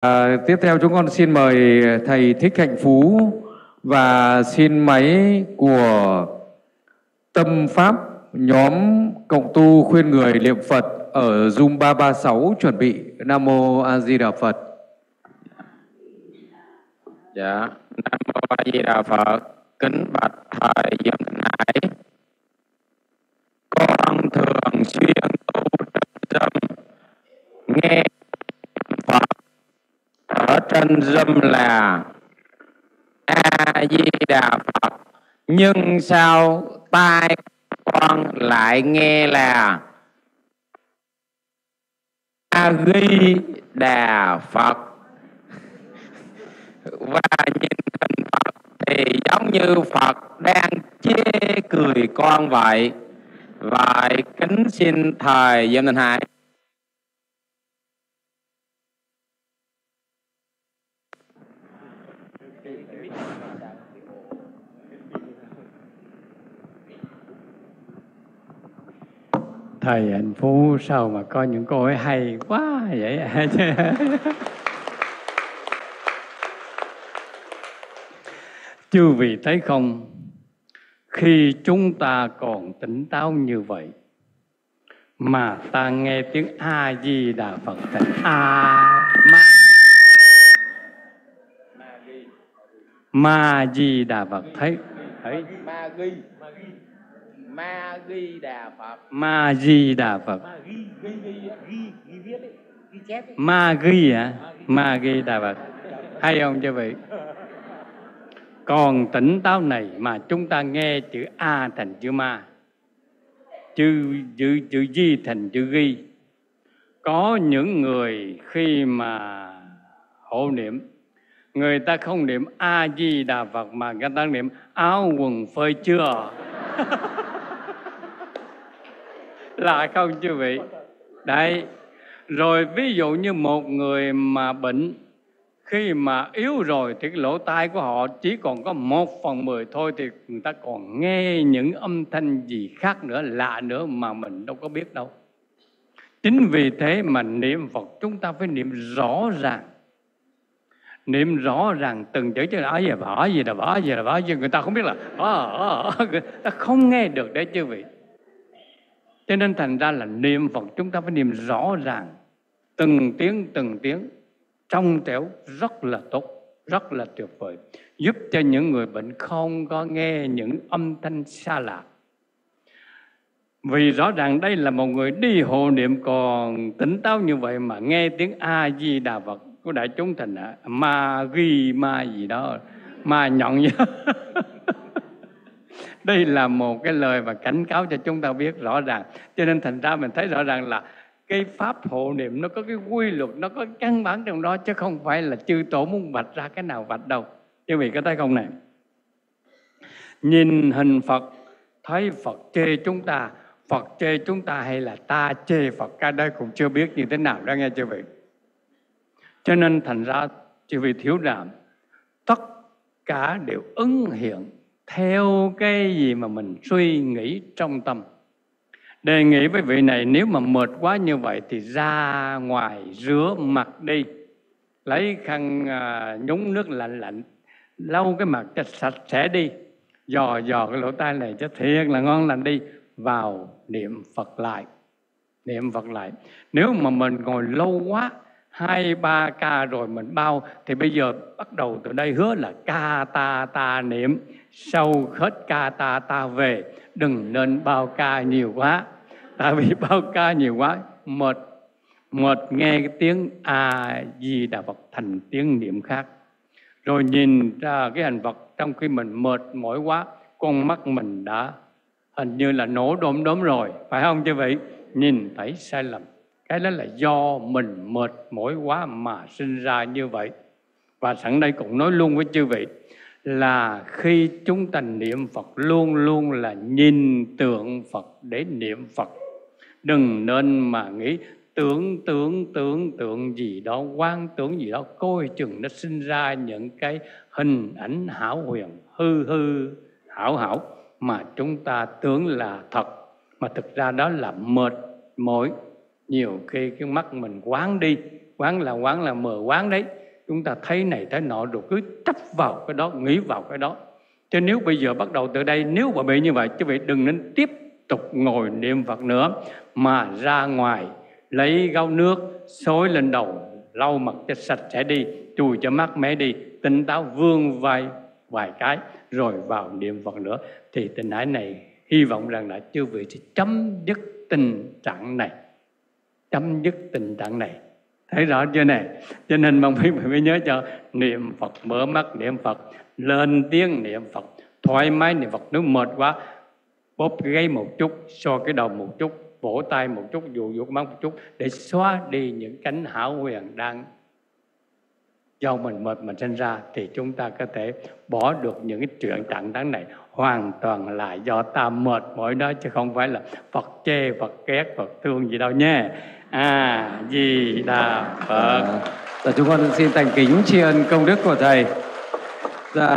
À, tiếp theo chúng con xin mời thầy Thích Hạnh Phú và xin máy của Tâm Pháp nhóm cộng tu khuyên người niệm Phật ở Zoom 336 chuẩn bị Nam Mô A Di Đà Phật. Dạ, Nam Mô A Di Đà Phật, kính bạch thầy Dương Thanh Hải. Con thường xuyên tu trong nghe tên dâm là A Di Đà Phật, nhưng sao tai con lại nghe là A Di Đà Phật? Và nhìn hình Phật thì giống như Phật đang chê cười con vậy. Vậy kính xin thời dân thành Hải. Thầy hạnh phú sao mà có những câu hỏi hay quá vậy? Chư vị thấy không? Khi chúng ta còn tỉnh táo như vậy, mà ta nghe tiếng a di đà phật thành a ma ma di đà phật thấy thấy. Ma ghi Ma ghi đà Phật. Ma di đà phật. Ghi ghi ghi ghi ghi viết ấy, ghi chép ấy. ma ghi hả? Ma ghi đà phật. Hay không chư vị? Còn tỉnh táo này mà chúng ta nghe chữ a thành chữ ma chữ chữ chữ di thành chữ ghi. Có những người khi mà hộ niệm người ta không niệm a di đà phật mà người ta niệm áo quần phơi chưa? là không chư vị. Đấy rồi ví dụ như một người mà bệnh khi mà yếu rồi thì cái lỗ tai của họ chỉ còn có một phần mười thôi thì người ta còn nghe những âm thanh gì khác nữa lạ nữa mà mình đâu có biết đâu. Chính vì thế mà niệm phật chúng ta phải niệm rõ ràng. Niệm rõ ràng từng chữ chứ là gì bỏ gì là bỏ gì là bỏ gì người ta không biết là ờ, ờ, ờ, người ta không nghe được đấy chứ vị cho nên thành ra là niệm phật chúng ta phải niệm rõ ràng. Từng tiếng từng tiếng trong trẻo rất là tốt rất là tuyệt vời. Giúp cho những người bệnh không có nghe những âm thanh xa lạ. Vì rõ ràng đây là một người đi hộ niệm còn tỉnh táo như vậy mà nghe tiếng a di đà phật của đại chúng thành à, ma ghi ma gì đó ma nhọn gì đó. đây là một cái lời mà cảnh cáo cho chúng ta biết rõ ràng. Cho nên thành ra mình thấy rõ ràng là cái pháp hộ niệm nó có cái quy luật, nó có căn bản trong đó, chứ không phải là chư tổ muốn vạch ra cái nào vạch đâu. Quý vị có thấy không này? Nhìn hình phật, thấy phật chê chúng ta, phật chê chúng ta hay là ta chê phật? Cái đây cũng chưa biết như thế nào đó nghe chưa vị? Cho nên thành ra, chư vị thiếu đảm tất cả đều ứng hiện theo cái gì mà mình suy nghĩ trong tâm. Đề nghị với vị này nếu mà mệt quá như vậy thì ra ngoài rửa mặt đi. Lấy khăn à, nhúng nước lạnh lạnh lau cái mặt cho sạch sẽ đi. Dò dò cái lỗ tai này cho thiệt là ngon lành đi. Vào niệm phật lại. Niệm phật lại. Nếu mà mình ngồi lâu quá hai ba ca rồi mình bao. Thì bây giờ bắt đầu từ đây hứa là ca ta ta niệm. Sau hết ca ta ta về, đừng nên bao ca nhiều quá. Tại vì bao ca nhiều quá, mệt mệt nghe cái tiếng a di đà phật thành tiếng niệm khác. Rồi nhìn ra cái hành vật trong khi mình mệt mỏi quá, con mắt mình đã hình như là nổ đốm đốm rồi. Phải không chứ vị? Nhìn thấy sai lầm cái đó là do mình mệt mỏi quá mà sinh ra như vậy. Và sẵn đây cũng nói luôn với chư vị là khi chúng ta niệm Phật luôn luôn là nhìn tượng Phật để niệm Phật. Đừng nên mà nghĩ tưởng tưởng tưởng tượng gì đó quan tưởng gì đó, coi chừng nó sinh ra những cái hình ảnh hảo huyền, hư hư, hảo hảo mà chúng ta tưởng là thật. Mà thực ra đó là mệt mỏi nhiều khi cái mắt mình quán đi, quán là quán là mờ quán đấy, chúng ta thấy này thấy nọ rồi cứ chấp vào cái đó, nghĩ vào cái đó. Cho nếu bây giờ bắt đầu từ đây, nếu mà bị như vậy chứ vị đừng nên tiếp tục ngồi niệm Phật nữa, mà ra ngoài lấy gáo nước, xối lên đầu, lau mặt cho sạch sẽ đi, chùi cho mát mẻ đi, tỉnh táo vương vai vài cái, rồi vào niệm Phật nữa. Thì tình ái này, hy vọng rằng là chư vị sẽ chấm dứt tình trạng này chấm dứt tình trạng này. Thấy rõ chưa này cho nên mong quý vị mới nhớ cho, niệm Phật mở mắt niệm Phật, lên tiếng niệm Phật, thoải mái niệm Phật. Nếu mệt quá, bóp gáy một chút, so cái đầu một chút, vỗ tay một chút dụ dụ mắt một chút, để xóa đi những cánh hảo huyền đang do mình mệt mình sinh ra thì chúng ta có thể bỏ được những cái chuyện trạng đáng này hoàn toàn là do ta mệt mỏi đó chứ không phải là Phật chê Phật ghét Phật thương gì đâu nha à gì đà Phật À, dạ, chúng con xin thành kính tri ân công đức của thầy. Dạ.